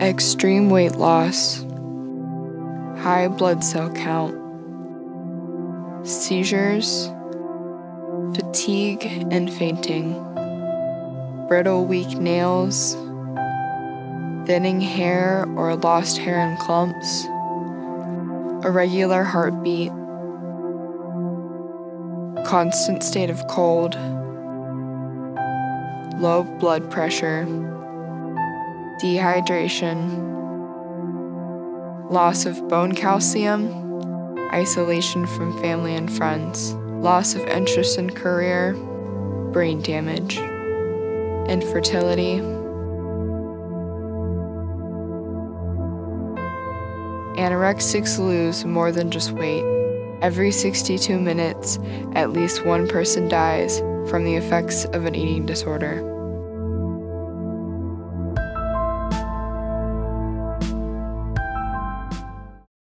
extreme weight loss, high blood cell count, seizures, fatigue and fainting, brittle, weak nails, thinning hair or lost hair in clumps, irregular heartbeat, constant state of cold, low blood pressure, dehydration, loss of bone calcium, isolation from family and friends, loss of interest in career, brain damage, infertility. Anorexics lose more than just weight. Every 62 minutes, at least one person dies from the effects of an eating disorder.